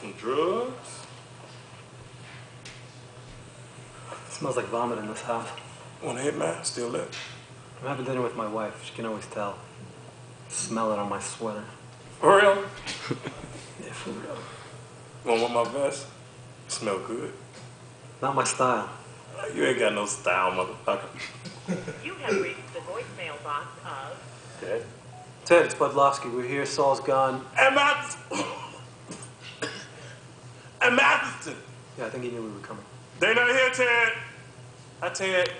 some drugs? smells like vomit in this house. Want to hit man? Still lit? I'm having dinner with my wife. She can always tell. Smell it on my sweater. For real? Yeah, for real. Want one of my vest? Smell good. Not my style. You ain't got no style, motherfucker. You have reached the voicemail box of Ted? Ted, it's Budlofsky. We're here. Saul's gone. And Matheson! And Matheson! Yeah, I think he knew we were coming. They're not here, Ted. Hi, Ted.